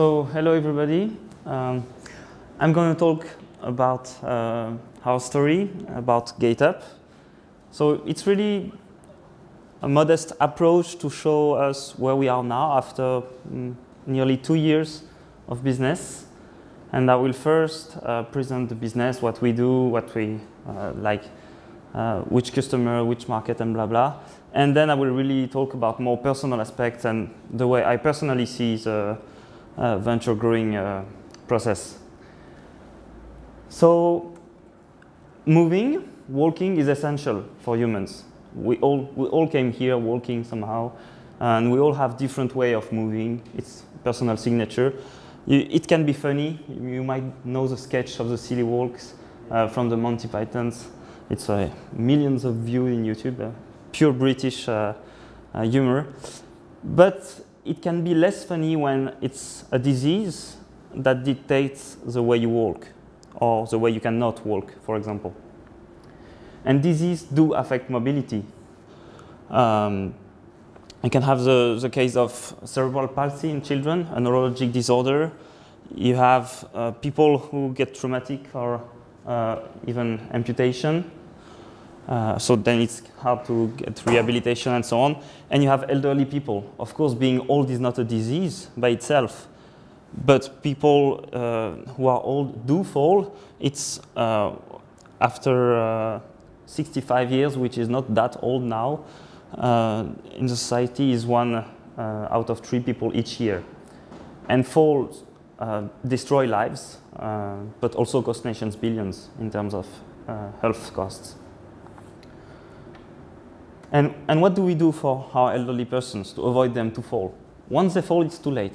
So, hello everybody. Um, I'm going to talk about uh, our story, about GaitUP. So, it's really a modest approach to show us where we are now after mm, nearly two years of business. And I will first uh, present the business, what we do, what we uh, like, uh, which customer, which market, and blah, blah. And then I will really talk about more personal aspects and the way I personally see the venture growing uh, process. So moving, walking is essential for humans. We all, we all came here walking somehow, and we all have different way of moving. It's personal signature. You, it can be funny. You might know the sketch of the silly walks uh, from the Monty Pythons. It's uh, millions of views in YouTube. Uh, pure British uh, uh, humor. But it can be less funny when it's a disease that dictates the way you walk or the way you cannot walk, for example. And disease do affect mobility. Um, you can have the, the case of cerebral palsy in children, a neurologic disorder. You have uh, people who get traumatic or uh, even amputation. Uh, so then it's hard to get rehabilitation and so on. And you have elderly people. Of course, being old is not a disease by itself, but people uh, who are old do fall. It's uh, after uh, 65 years, which is not that old now, uh, in the society is one out of three people each year. And falls destroy lives, but also cost nations billions in terms of health costs. And, and what do we do for our elderly persons to avoid them to fall? Once they fall, it's too late.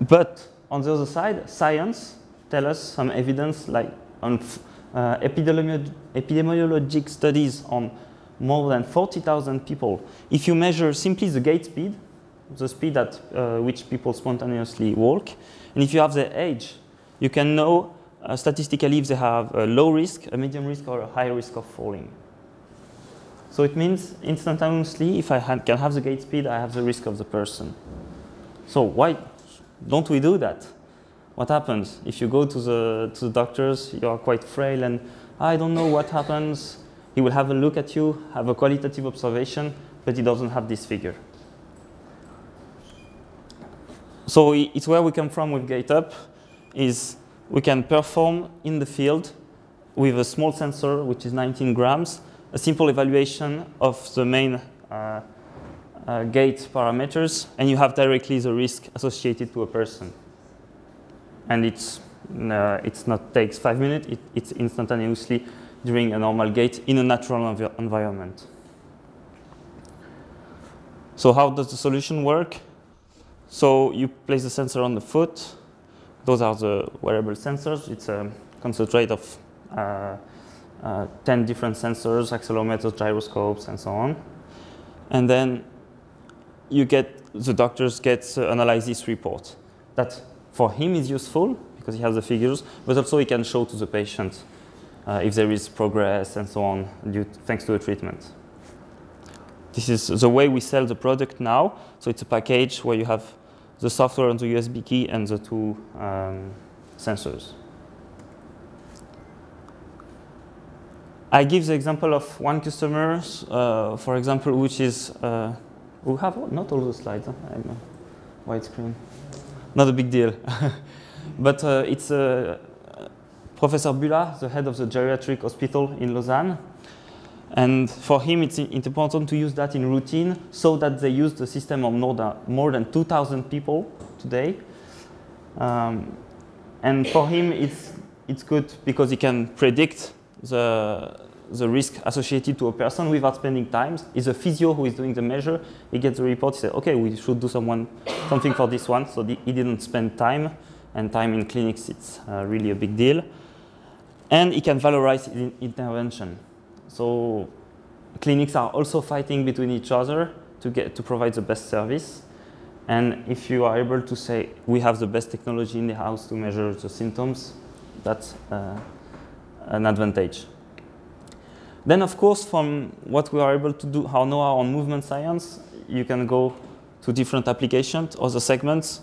But on the other side, science tells us some evidence like on uh, epidemiolo epidemiologic studies on more than 40,000 people. If you measure simply the gait speed, the speed at uh, which people spontaneously walk, and if you have their age, you can know uh, statistically if they have a low risk, a medium risk, or a high risk of falling. So it means instantaneously, if I can have the gait speed, I have the risk of the person. So why don't we do that? What happens? If you go to the, to the doctors, you are quite frail and I don't know what happens. He will have a look at you, have a qualitative observation, but he doesn't have this figure. So it's where we come from with GaitUP, is we can perform in the field with a small sensor, which is 19 grams, a simple evaluation of the main uh, uh, gait parameters, and you have directly the risk associated to a person. And it's, uh, it's not takes five minutes, it, it's instantaneously during a normal gait in a natural env environment. So how does the solution work? So you place the sensor on the foot. Those are the wearable sensors. It's a concentrate of uh, uh, 10 different sensors, accelerometers, gyroscopes, and so on. And then you get, the doctors get uh, analysis report that for him is useful because he has the figures, but also he can show to the patient uh, if there is progress and so on due thanks to a treatment. This is the way we sell the product now. So it's a package where you have the software and the USB key and the two um, sensors. I give the example of one customer, uh, for example, which is, uh, we have not all the slides, huh? I'm widescreen. Not a big deal. but uh, it's uh, Professor Bula, the head of the geriatric hospital in Lausanne. And for him, it's important to use that in routine so that they use the system of more than, more than 2,000 people today. Um, and for him, it's, it's good because he can predict the, the risk associated to a person without spending time. Is a physio who is doing the measure. He gets the report. He says, "Okay, we should do someone something for this one." So the, he didn't spend time, and time in clinics it's uh, really a big deal. And he can valorize in intervention. So clinics are also fighting between each other to get to provide the best service. And if you are able to say we have the best technology in the house to measure the symptoms, that's uh, an advantage. Then, of course, from what we are able to do, how on movement science, you can go to different applications, other segments,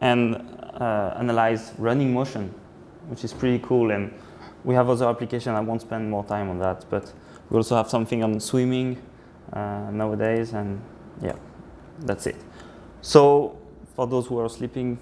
and uh, analyze running motion, which is pretty cool. And we have other applications. I won't spend more time on that, but we also have something on swimming uh, nowadays, and yeah, that's it. So for those who are sleeping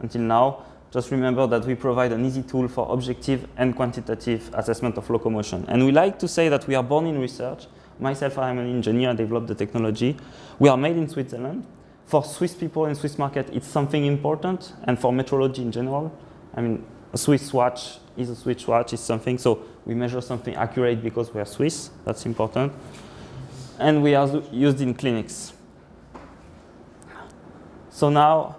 until now, just remember that we provide an easy tool for objective and quantitative assessment of locomotion. And we like to say that we are born in research. Myself, I'm an engineer, I developed the technology. We are made in Switzerland. For Swiss people in Swiss market, it's something important. And for metrology in general, I mean, a Swiss watch is a Swiss watch, is something. So we measure something accurate because we are Swiss. That's important. And we are used in clinics. So now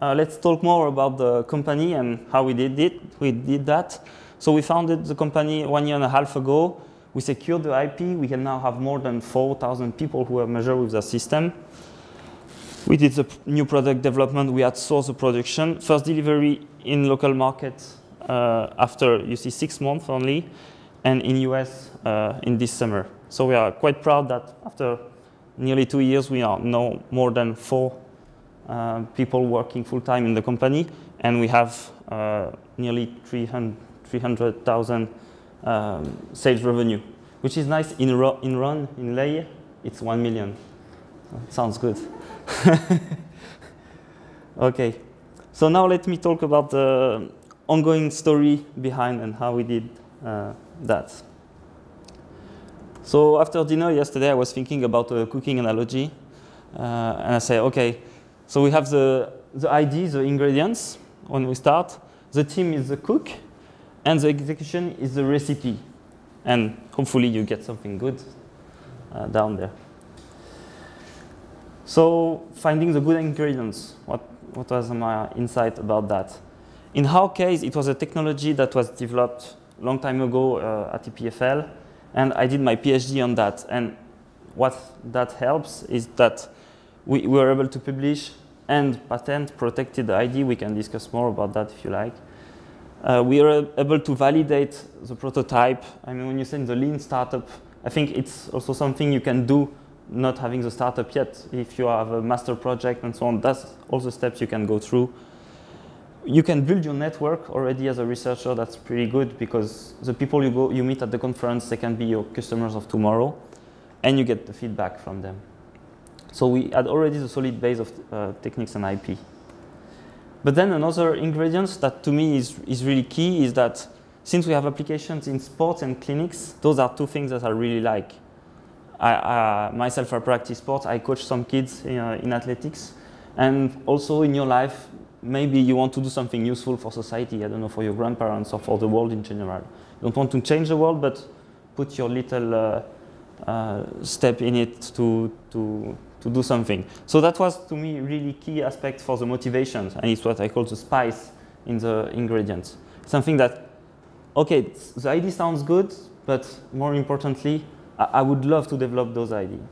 uh, let's talk more about the company and how we did it. We did that. So we founded the company one year and a half ago. We secured the IP. We can now have more than 4,000 people who are measured with the system. We did the new product development. We outsourced the production. First delivery in local markets uh, after, you see, six months only, and in US uh, in this summer. So we are quite proud that after nearly two years, we are now more than four uh, people working full time in the company, and we have uh, nearly 300,000 um, sales revenue, which is nice. In, Ro in RON, in lei, it's 1 million. Sounds good. okay, so now let me talk about the ongoing story behind and how we did uh, that. So after dinner yesterday, I was thinking about a cooking analogy, uh, and I say, okay, so we have the, the ID, the ingredients when we start. The team is the cook, and the execution is the recipe. And hopefully you get something good uh, down there. So finding the good ingredients, what, what was my insight about that? In our case, it was a technology that was developed a long time ago uh, at EPFL, and I did my PhD on that. And what that helps is that we, we were able to publish and patent protected ID. We can discuss more about that if you like. Uh, we are able to validate the prototype. I mean, when you say the lean startup, I think it's also something you can do not having the startup yet. If you have a master project and so on, that's all the steps you can go through. You can build your network already as a researcher. That's pretty good because the people you, go, you meet at the conference, they can be your customers of tomorrow, and you get the feedback from them. So we had already the solid base of uh, techniques and IP. But then another ingredient that to me is, is really key is that since we have applications in sports and clinics, those are two things that I really like. I, uh, myself, I practice sports. I coach some kids in, uh, in athletics. And also in your life, maybe you want to do something useful for society. I don't know, for your grandparents or for the world in general. You don't want to change the world, but put your little uh, uh step in it to, to, to do something. So that was to me really key aspect for the motivations, and it's what I call the spice in the ingredients. Something that, okay, the idea sounds good, but more importantly, I, I would love to develop those ideas.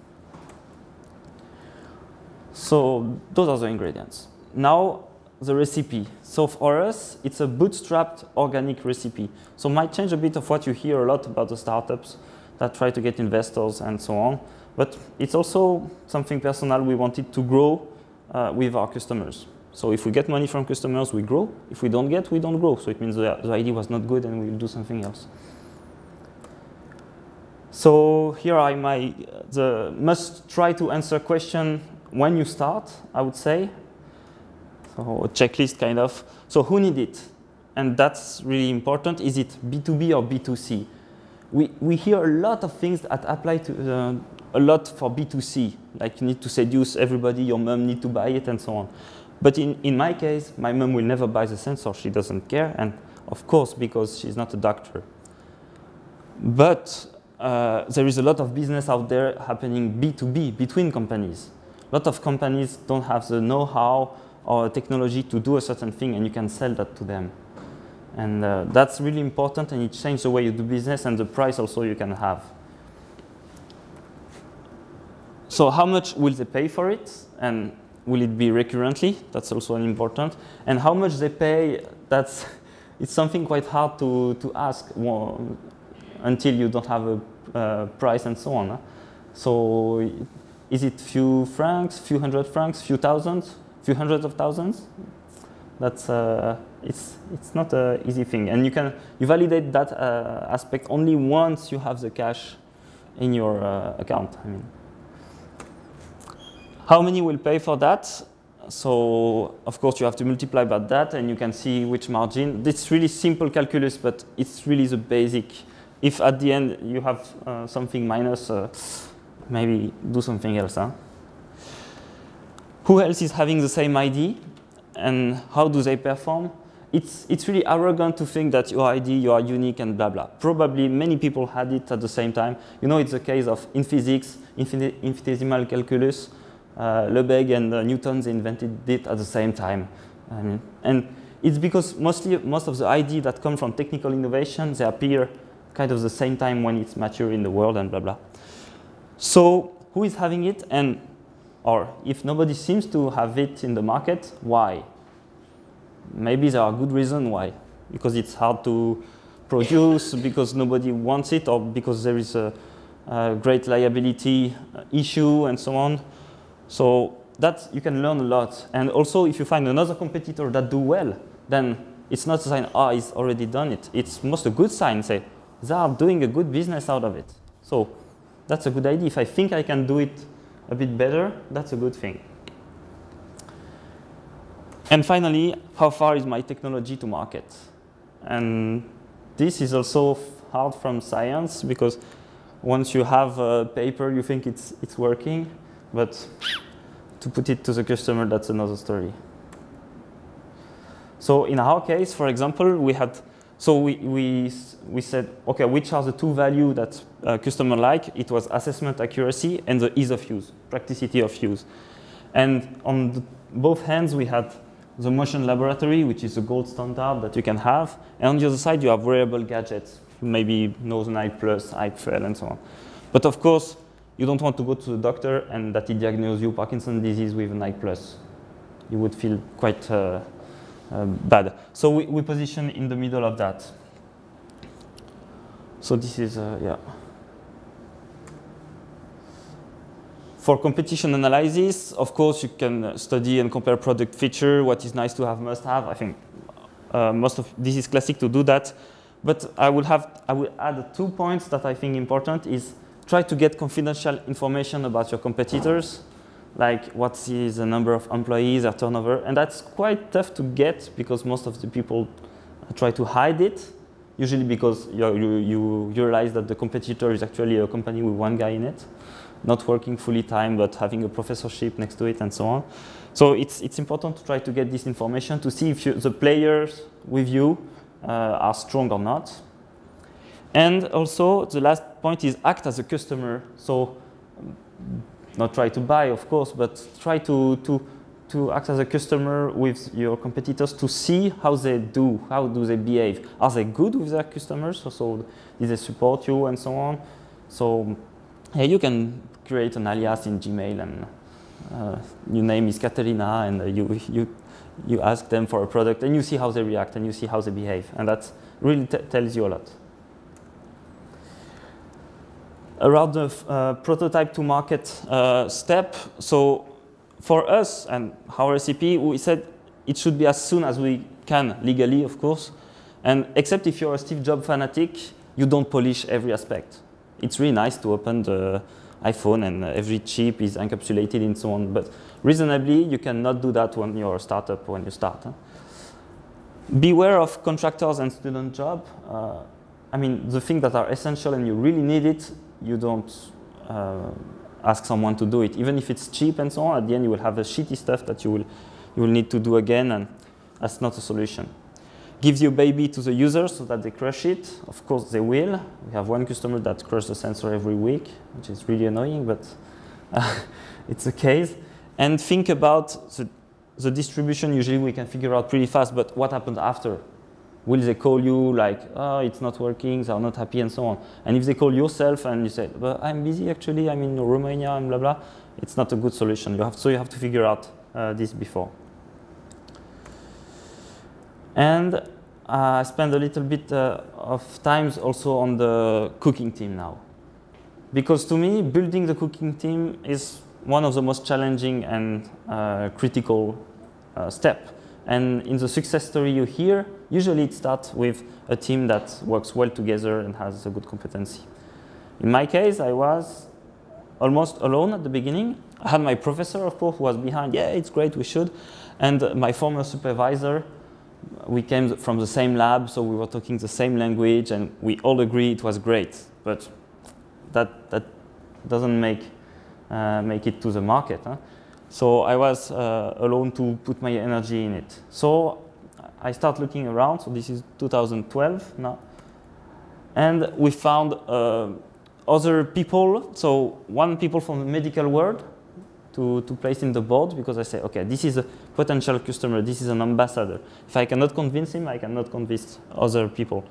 So those are the ingredients. Now the recipe. So for us, it's a bootstrapped organic recipe. So might change a bit of what you hear a lot about the startups that try to get investors and so on. But it's also something personal we wanted to grow uh, with our customers. So if we get money from customers, we grow. If we don't get, we don't grow. So it means the, the idea was not good and we'll do something else. So here are my, the must try to answer question when you start, I would say. So a checklist kind of. So who need it? And that's really important. Is it B2B or B2C? We, we hear a lot of things that apply to, uh, a lot for B2C, like you need to seduce everybody, your mom need to buy it and so on. But in, in my case, my mom will never buy the sensor, she doesn't care, and of course, because she's not a doctor. But uh, there is a lot of business out there happening B2B, between companies. A lot of companies don't have the know-how or technology to do a certain thing, and you can sell that to them. And uh, that's really important, and it changes the way you do business and the price also you can have. So how much will they pay for it? And will it be recurrently? That's also important. And how much they pay, that's it's something quite hard to, to ask until you don't have a uh, price and so on. So Is it few francs, few hundred francs, few thousands, few hundreds of thousands? That's uh, it's it's not an easy thing, and you can you validate that uh, aspect only once you have the cash in your uh, account. I mean, how many will pay for that? So of course you have to multiply by that, and you can see which margin. It's really simple calculus, but it's really the basic. If at the end you have uh, something minus, uh, maybe do something else. Huh? Who else is having the same ID? and how do they perform? It's, it's really arrogant to think that your ID, you are unique and blah, blah. Probably many people had it at the same time. You know, it's a case of in physics, infinitesimal calculus. Uh, Leibniz and uh, Newton, they invented it at the same time. I mean, and it's because mostly, most of the ideas that come from technical innovation, they appear kind of the same time when it's mature in the world and blah, blah. So who is having it? And or if nobody seems to have it in the market, why? Maybe there are good reasons why. Because it's hard to produce, because nobody wants it, or because there is a, a great liability issue and so on. So that you can learn a lot. And also, if you find another competitor that do well, then it's not a sign, ah, oh, he's already done it. It's most a good sign, say, they are doing a good business out of it. So that's a good idea. If I think I can do it a bit better, that's a good thing. And finally, how far is my technology to market? And this is also hard from science because once you have a paper, you think it's, it's working, but to put it to the customer, that's another story. So in our case, for example, we had so we, we, we said, okay, which are the two values that uh, customer like? It was assessment accuracy and the ease of use, practicity of use. And on the, both hands, we had the motion laboratory, which is the gold standard that you can have. And on the other side, you have wearable gadgets, maybe Northern Eye Plus, IPFL, and so on. But of course, you don't want to go to the doctor and that he diagnose you Parkinson's disease with an Eye Plus. You would feel quite uh, uh, bad. So we, we position in the middle of that. So this is, uh, yeah. For competition analysis, of course, you can study and compare product feature, what is nice to have, must have. I think uh, most of this is classic to do that. But I will have, I will add two points that I think important is try to get confidential information about your competitors like what is the number of employees or turnover. And that's quite tough to get because most of the people try to hide it, usually because you, you, you realize that the competitor is actually a company with one guy in it, not working fully time, but having a professorship next to it and so on. So it's, it's important to try to get this information to see if you, the players with you uh, are strong or not. And also, the last point is act as a customer. So not try to buy, of course, but try to, to, to act as a customer with your competitors to see how they do, how do they behave. Are they good with their customers? So, so did they support you and so on? So yeah, you can create an alias in Gmail and uh, your name is Katerina and uh, you, you, you ask them for a product and you see how they react and you see how they behave. And that really tells you a lot around the uh, prototype to market uh, step. So for us and our recipe, we said it should be as soon as we can, legally, of course. And except if you're a Steve Jobs fanatic, you don't polish every aspect. It's really nice to open the iPhone and every chip is encapsulated and so on. But reasonably, you cannot do that when you're a startup, when you start. Beware of contractors and student job. Uh, I mean, the things that are essential and you really need it, you don't uh, ask someone to do it. Even if it's cheap and so on, at the end you will have a shitty stuff that you will, you will need to do again, and that's not a solution. Gives you baby to the user so that they crush it. Of course, they will. We have one customer that crushes the sensor every week, which is really annoying, but uh, it's the case. And think about the, the distribution. Usually we can figure out pretty fast, but what happened after? Will they call you like, oh, it's not working, they're not happy, and so on. And if they call yourself and you say, but I'm busy actually, I'm in Romania, and blah, blah, it's not a good solution. You have, so you have to figure out uh, this before. And uh, I spend a little bit uh, of times also on the cooking team now. Because to me, building the cooking team is one of the most challenging and uh, critical uh, step. And in the success story you hear, usually it starts with a team that works well together and has a good competency. In my case, I was almost alone at the beginning. I had my professor, of course, who was behind, yeah, it's great, we should. And my former supervisor, we came from the same lab, so we were talking the same language, and we all agree it was great. But that, that doesn't make, uh, make it to the market. Huh? So I was uh, alone to put my energy in it. So I start looking around. So this is 2012 now. And we found uh, other people. So one people from the medical world to, to place in the board because I say, okay, this is a potential customer. This is an ambassador. If I cannot convince him, I cannot convince other people.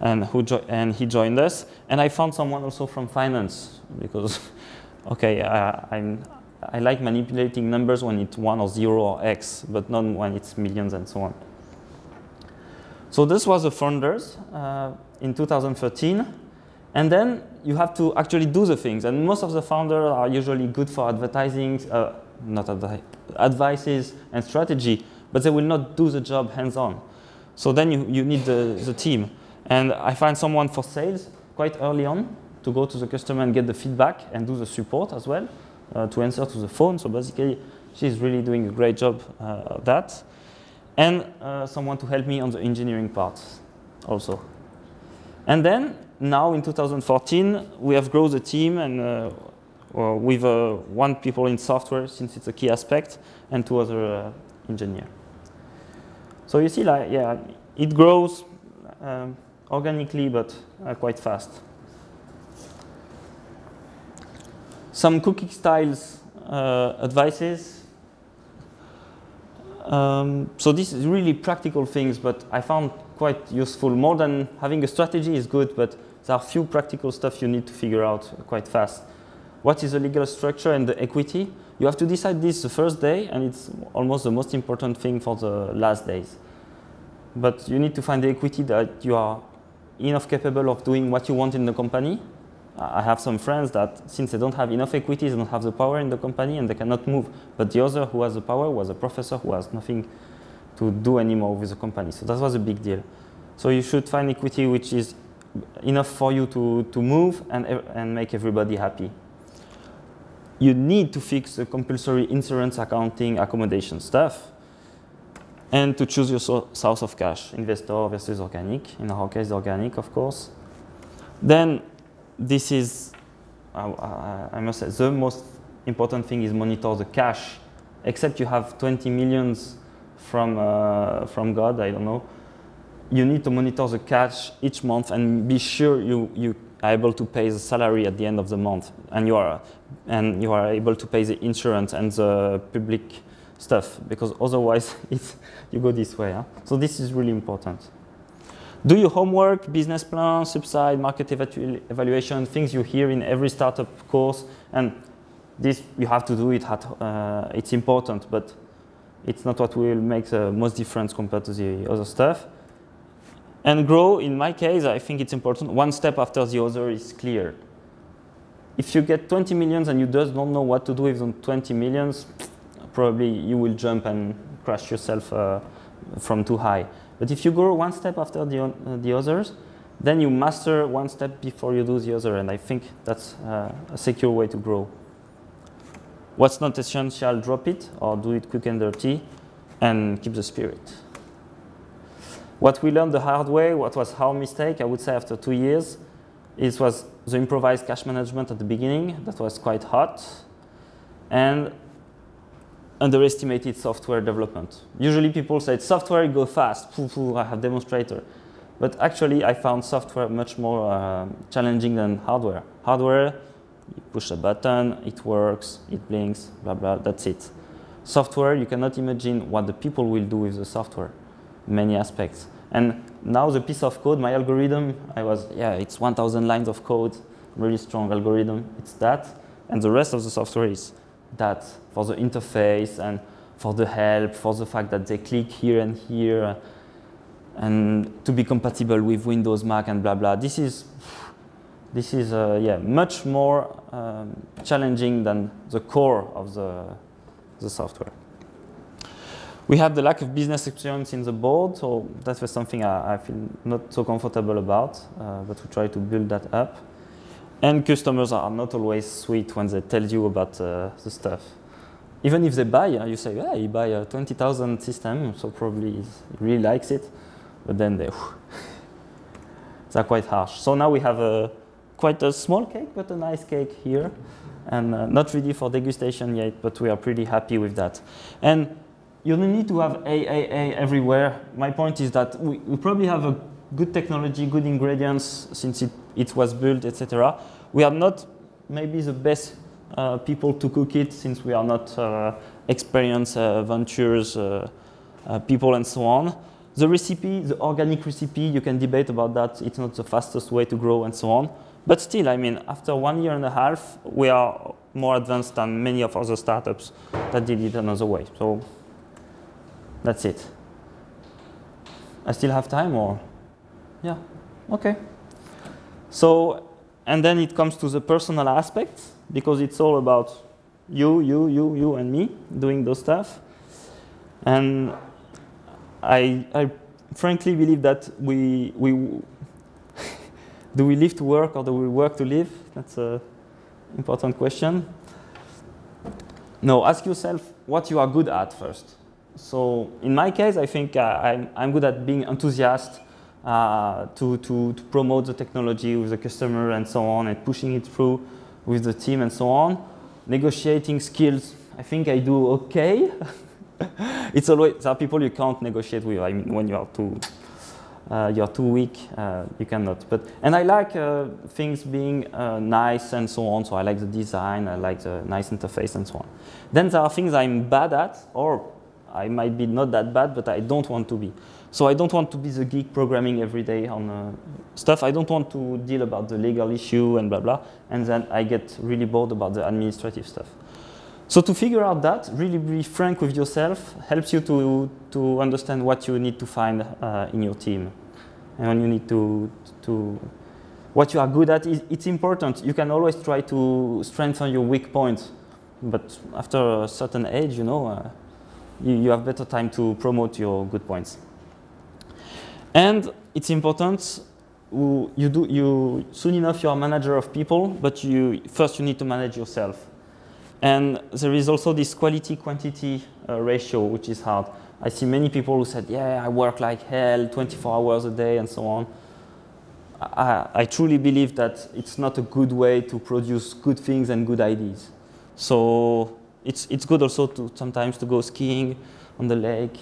And, who and he joined us. And I found someone also from finance because, okay, I, I'm, I like manipulating numbers when it's one or zero or X, but not when it's millions and so on. So this was the founders uh, in 2013. And then you have to actually do the things. And most of the founders are usually good for advertising, uh, not advi advices and strategy, but they will not do the job hands-on. So then you, you need the, the team. And I find someone for sales quite early on to go to the customer and get the feedback and do the support as well, to answer to the phone. So basically, she's really doing a great job uh, of that and uh, someone to help me on the engineering part also. And then now in 2014, we have grown the team and uh, well, with uh, one people in software since it's a key aspect and two other uh, engineer. So you see, like, yeah, it grows um, organically, but uh, quite fast. Some cookie styles uh, advices um, so this is really practical things, but I found quite useful. More than having a strategy is good, but there are few practical stuff you need to figure out quite fast. What is the legal structure and the equity? You have to decide this the first day, and it's almost the most important thing for the last days. But you need to find the equity that you are enough capable of doing what you want in the company, I have some friends that since they don't have enough equity, they don't have the power in the company and they cannot move. But the other who has the power was a professor who has nothing to do anymore with the company. So that was a big deal. So you should find equity which is enough for you to, to move and, and make everybody happy. You need to fix the compulsory insurance, accounting, accommodation stuff and to choose your source of cash, investor versus organic. In our case, organic, of course. Then this is, uh, I must say, the most important thing is monitor the cash. Except you have 20 millions from, uh, from God, I don't know. You need to monitor the cash each month and be sure you, you are able to pay the salary at the end of the month. And you are, and you are able to pay the insurance and the public stuff because otherwise it's, you go this way. Huh? So this is really important. Do your homework, business plan, subside, market evalu evaluation, things you hear in every startup course. And this, you have to do it. At, uh, it's important, but it's not what will make the most difference compared to the other stuff. And grow, in my case, I think it's important. One step after the other is clear. If you get 20 millions and you just don't know what to do with the 20 millions, probably you will jump and crash yourself uh, from too high. But if you go one step after the, uh, the others, then you master one step before you do the other. And I think that's uh, a secure way to grow. What's not essential, drop it or do it quick and dirty and keep the spirit. What we learned the hard way, what was our mistake, I would say after two years, it was the improvised cash management at the beginning. That was quite hot. And underestimated software development. Usually people say software go fast, poo, poo, I have demonstrator. But actually I found software much more uh, challenging than hardware. Hardware, you push a button, it works, it blinks, blah, blah, that's it. Software, you cannot imagine what the people will do with the software, many aspects. And now the piece of code, my algorithm, I was, yeah, it's 1,000 lines of code, really strong algorithm, it's that. And the rest of the software is that for the interface and for the help, for the fact that they click here and here, and to be compatible with Windows, Mac, and blah blah. This is this is uh, yeah much more um, challenging than the core of the, the software. We have the lack of business experience in the board, so that was something I, I feel not so comfortable about, uh, but we try to build that up. And customers are not always sweet when they tell you about uh, the stuff. Even if they buy, uh, you say, yeah, you buy a 20,000 system, so probably he really likes it, but then they, they're quite harsh. So now we have a quite a small cake, but a nice cake here, and uh, not ready for degustation yet, but we are pretty happy with that. And you don't need to have AAA everywhere. My point is that we, we probably have a good technology, good ingredients since it, it was built, etc. We are not maybe the best uh, people to cook it since we are not uh, experienced uh, ventures uh, uh, people and so on. The recipe, the organic recipe, you can debate about that. It's not the fastest way to grow and so on. But still, I mean, after one year and a half, we are more advanced than many of other startups that did it another way. So that's it. I still have time or? Yeah, okay. So, and then it comes to the personal aspects because it's all about you, you, you, you, and me doing those stuff. And I, I frankly believe that we, we do we live to work or do we work to live? That's an important question. No, ask yourself what you are good at first. So in my case, I think uh, I'm, I'm, good at being enthusiastic uh, to, to, to, promote the technology with the customer and so on and pushing it through with the team and so on. Negotiating skills, I think I do okay. it's always, there are people you can't negotiate with. I mean, when you are too, uh, you're too weak, uh, you cannot. But and I like uh, things being uh, nice and so on. So I like the design, I like the nice interface and so on. Then there are things I'm bad at, or I might be not that bad, but I don't want to be. So I don't want to be the geek programming every day on uh, stuff. I don't want to deal about the legal issue and blah blah. And then I get really bored about the administrative stuff. So to figure out that, really be frank with yourself helps you to, to understand what you need to find uh, in your team. And when you need to, to, what you are good at, it's important. You can always try to strengthen your weak points. But after a certain age, you know, uh, you, you have better time to promote your good points. And it's important you do you soon enough you are a manager of people, but you first you need to manage yourself. And there is also this quality quantity uh, ratio, which is hard. I see many people who said, "Yeah, I work like hell, 24 hours a day, and so on." I, I truly believe that it's not a good way to produce good things and good ideas. So it's, it's good also to sometimes to go skiing on the lake,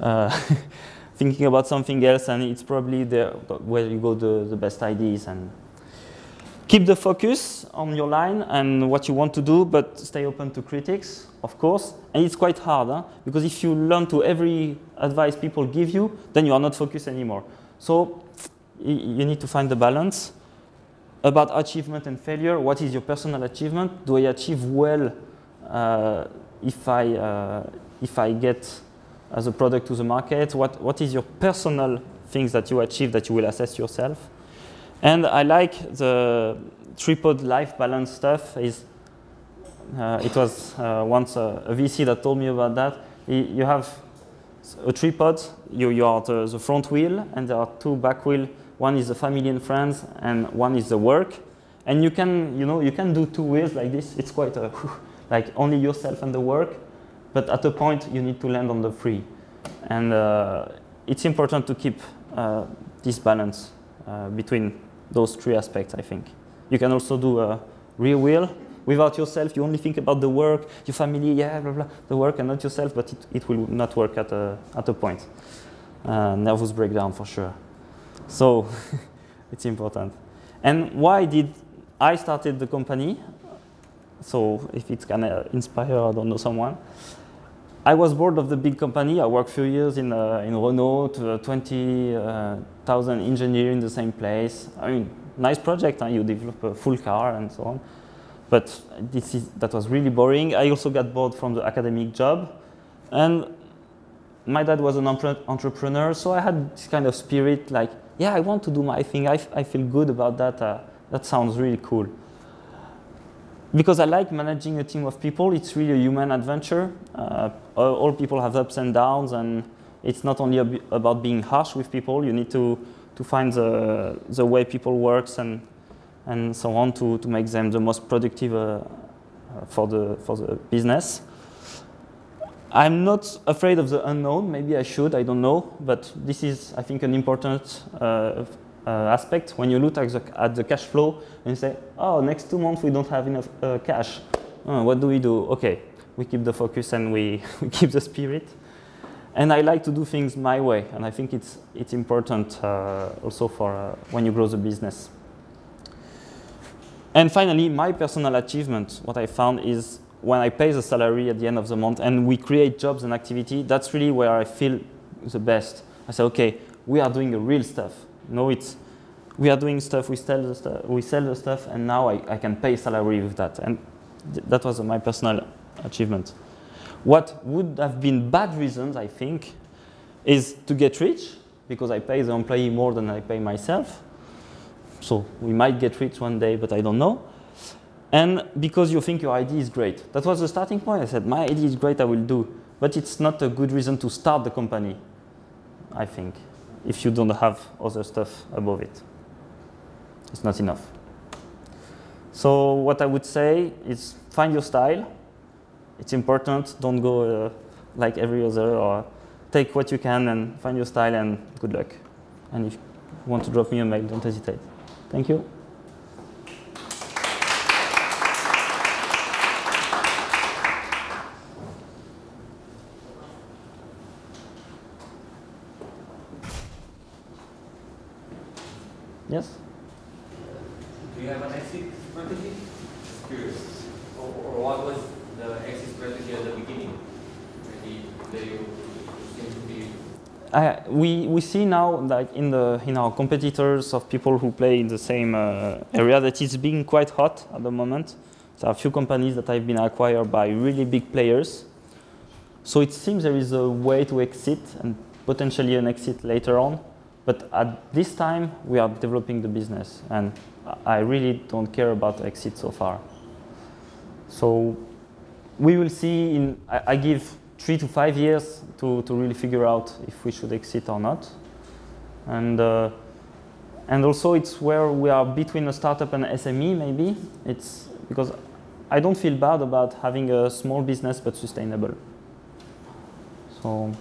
uh, thinking about something else, and it's probably where you go the, the best ideas. And keep the focus on your line and what you want to do, but stay open to critics, of course. And it's quite hard, huh? because if you learn to every advice people give you, then you are not focused anymore. So you need to find the balance. About achievement and failure, what is your personal achievement? Do I achieve well uh, if I uh, if I get as a product to the market? What what is your personal things that you achieve that you will assess yourself? And I like the tripod life balance stuff. Is uh, it was uh, once a, a, VC that told me about that. You have a tripod. You, you are the, the front wheel, and there are two back wheel. One is the family and friends, and one is the work. And you can, you know, you can do two wheels like this. It's quite a like only yourself and the work, but at a point you need to land on the free. And uh, it's important to keep uh, this balance uh, between those three aspects, I think. You can also do a real wheel without yourself. You only think about the work, your family, yeah, blah, blah, the work and not yourself, but it, it will not work at a, at a point. Uh, nervous breakdown for sure. So it's important. And why did I started the company? So if it's gonna inspire, I don't know, someone. I was bored of the big company. I worked a few years in, uh, in Renault, uh, 20,000 uh, engineers in the same place. I mean, nice project, huh? you develop a full car and so on. But this is, that was really boring. I also got bored from the academic job. And my dad was an entrepreneur, so I had this kind of spirit like, yeah, I want to do my thing. I, I feel good about that. Uh, that sounds really cool. Because I like managing a team of people, it's really a human adventure. Uh, all people have ups and downs, and it's not only ab about being harsh with people. You need to to find the the way people works and and so on to to make them the most productive uh, for the for the business. I'm not afraid of the unknown. Maybe I should. I don't know. But this is, I think, an important uh, uh, aspect when you look at the, at the, cash flow and say, oh, next two months we don't have enough uh, cash. Uh, what do we do? Okay, we keep the focus and we, we keep the spirit. And I like to do things my way, and I think it's, it's important uh, also for uh, when you grow the business. And finally, my personal achievement, what I found is when I pay the salary at the end of the month and we create jobs and activity, that's really where I feel the best. I say, okay, we are doing the real stuff. No, it's we are doing stuff, we sell the stuff, we sell the stuff, and now I, I can pay salary with that. And th that was my personal achievement. What would have been bad reasons, I think, is to get rich, because I pay the employee more than I pay myself. So we might get rich one day, but I don't know and because you think your idea is great. That was the starting point. I said, my idea is great, I will do. But it's not a good reason to start the company, I think, if you don't have other stuff above it. It's not enough. So what I would say is find your style. It's important. Don't go uh, like every other or take what you can and find your style and good luck. And if you want to drop me a mail, don't hesitate. Thank you. Yes? Do you have an exit strategy? Just curious. Or, or what was the exit strategy at the beginning? Maybe they seem to be uh, we, we see now like in the in our competitors of people who play in the same uh, area that it's being quite hot at the moment. There are a few companies that have been acquired by really big players. So it seems there is a way to exit and potentially an exit later on. But at this time, we are developing the business, and I really don't care about exit so far. So we will see. In I, give three to five years to, to really figure out if we should exit or not, and uh, and also it's where we are between a startup and SME. Maybe it's because I don't feel bad about having a small business but sustainable. So.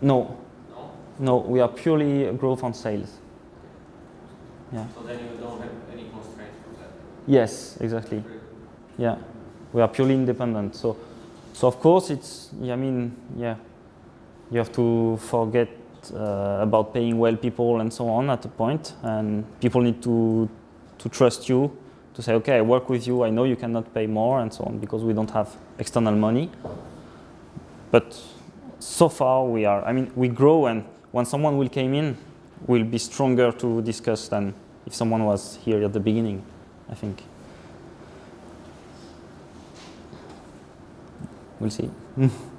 No. No? No, we are purely growth on sales. Yeah. So then you don't have any constraints for that? Yes, exactly. Yeah. We are purely independent. So, so of course it's, I mean, yeah, you have to forget uh, about paying well people and so on at a point, and people need to to trust you to say, okay, I work with you. I know you cannot pay more and so on because we don't have external money. But so far we are, I mean, we grow and when someone will came in, we'll be stronger to discuss than if someone was here at the beginning, I think. We'll see.